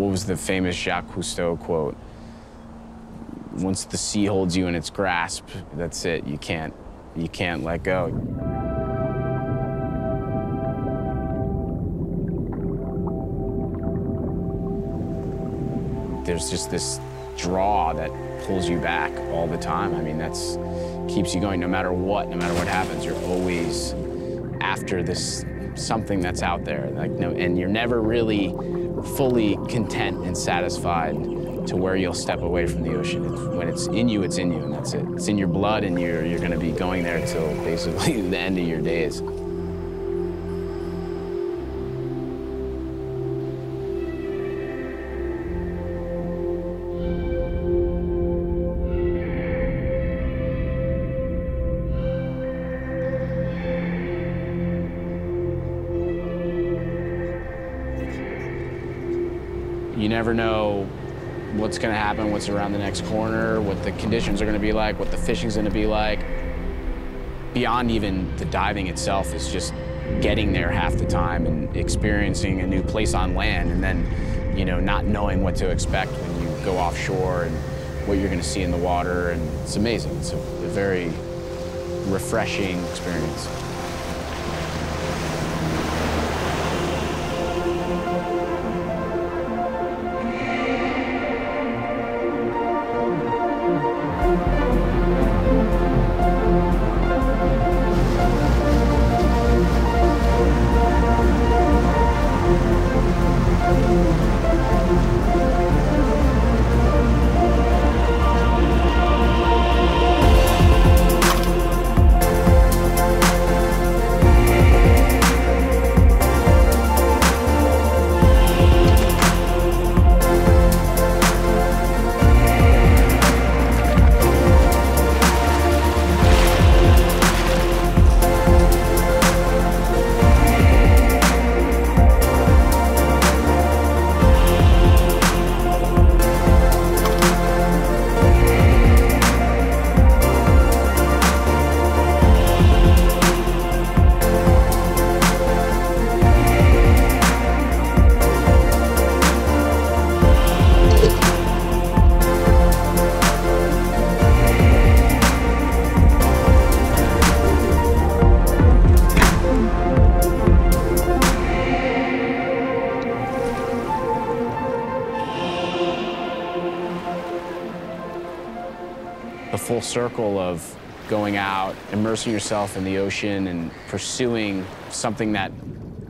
what was the famous Jacques Cousteau quote? Once the sea holds you in its grasp, that's it. You can't, you can't let go. There's just this draw that pulls you back all the time. I mean, that's keeps you going no matter what, no matter what happens. You're always after this something that's out there. Like no, and you're never really fully content and satisfied to where you'll step away from the ocean. It's, when it's in you, it's in you, and that's it. It's in your blood, and you're you're going to be going there till basically the end of your days. You never know what's going to happen, what's around the next corner, what the conditions are going to be like, what the fishing's going to be like. Beyond even the diving itself is just getting there half the time and experiencing a new place on land and then, you know, not knowing what to expect when you go offshore and what you're going to see in the water. And it's amazing. It's a, a very refreshing experience. Full circle of going out, immersing yourself in the ocean, and pursuing something that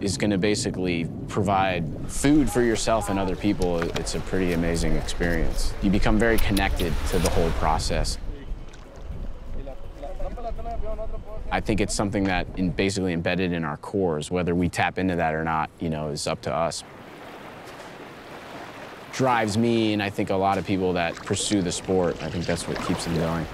is going to basically provide food for yourself and other people, it's a pretty amazing experience. You become very connected to the whole process. I think it's something that in basically embedded in our cores. Whether we tap into that or not, you know, is up to us. Drives me, and I think a lot of people that pursue the sport. I think that's what keeps them going.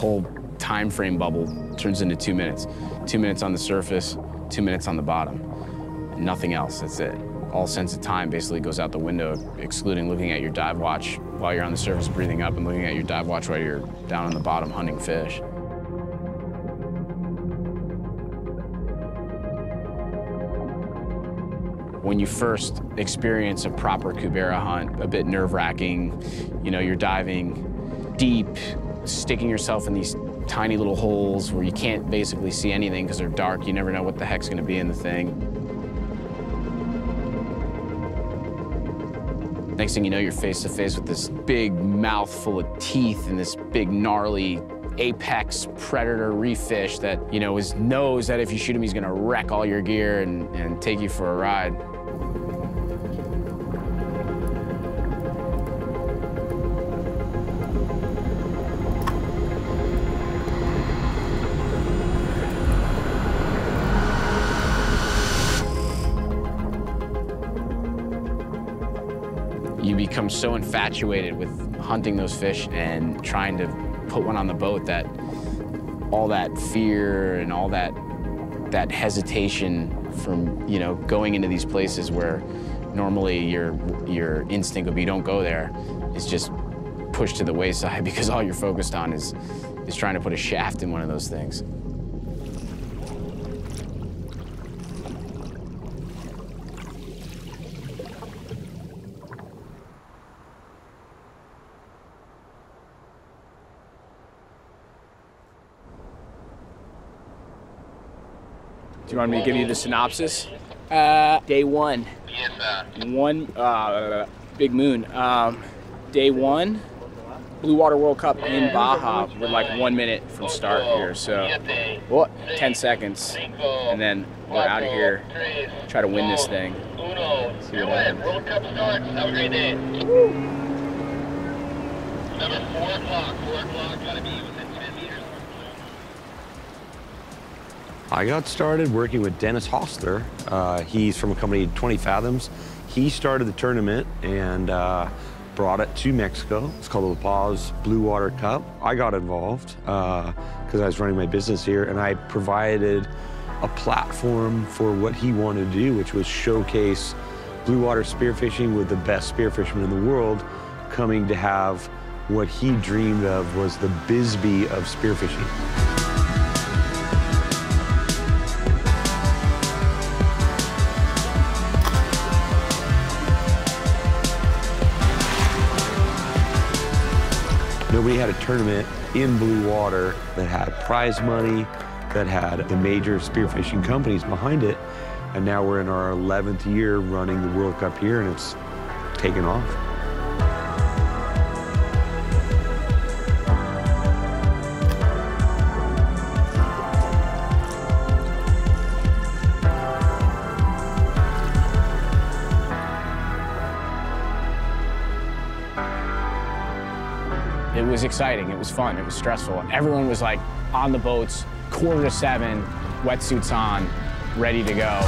Whole time frame bubble turns into two minutes. Two minutes on the surface, two minutes on the bottom. Nothing else, that's it. All sense of time basically goes out the window, excluding looking at your dive watch while you're on the surface breathing up and looking at your dive watch while you're down on the bottom hunting fish. when you first experience a proper Cubera hunt, a bit nerve-wracking. You know, you're diving deep, sticking yourself in these tiny little holes where you can't basically see anything because they're dark. You never know what the heck's going to be in the thing. Next thing you know, you're face to face with this big mouth full of teeth and this big gnarly apex predator reef fish that, you know, is, knows that if you shoot him, he's gonna wreck all your gear and, and take you for a ride. Become so infatuated with hunting those fish and trying to put one on the boat that all that fear and all that that hesitation from you know going into these places where normally your your instinct would be don't go there is just pushed to the wayside because all you're focused on is is trying to put a shaft in one of those things. Do you want me to give you the synopsis? Uh, day one. Yes, sir. One, uh, big moon. Um, day one, Blue Water World Cup in Baja. We're like one minute from start here, so what? Ten seconds, and then we're out of here. Try to win this thing. See Go what happens. World Cup starts. Have a great day. Number four o'clock. Four o'clock. Gotta be I got started working with Dennis Hostler. Uh, he's from a company, 20 Fathoms. He started the tournament and uh, brought it to Mexico. It's called the La Paz Blue Water Cup. I got involved because I was running my business here and I provided a platform for what he wanted to do, which was showcase blue water spearfishing with the best spearfishermen in the world coming to have what he dreamed of was the Bisbee of spearfishing. Nobody had a tournament in blue water that had prize money, that had the major spearfishing companies behind it. And now we're in our 11th year running the World Cup here, and it's taken off. Was exciting, it was fun, it was stressful. Everyone was like on the boats, quarter to seven, wetsuits on, ready to go.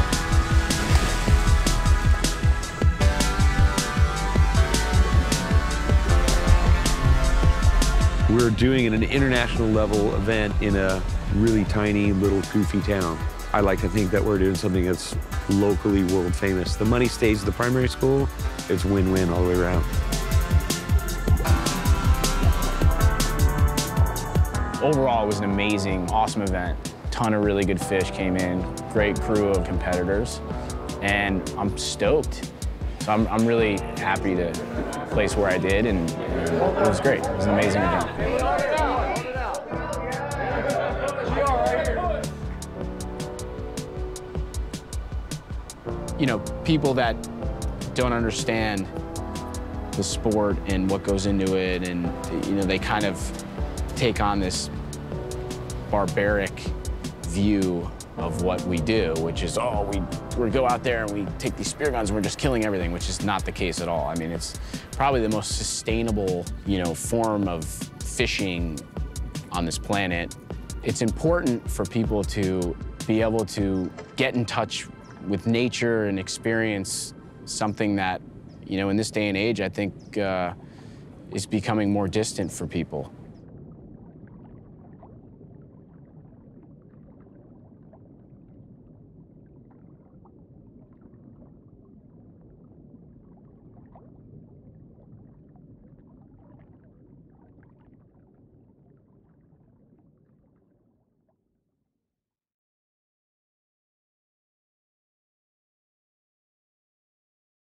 We're doing an international level event in a really tiny little goofy town. I like to think that we're doing something that's locally world famous. The money stays at the primary school. It's win-win all the way around. Overall, it was an amazing, awesome event. Ton of really good fish came in, great crew of competitors, and I'm stoked. So I'm, I'm really happy to place where I did, and, it was great. It was an amazing event. You know, people that don't understand the sport and what goes into it, and you know, they kind of take on this barbaric view of what we do, which is, oh, we, we go out there and we take these spear guns and we're just killing everything, which is not the case at all. I mean, it's probably the most sustainable, you know, form of fishing on this planet. It's important for people to be able to get in touch with nature and experience something that, you know, in this day and age, I think uh, is becoming more distant for people.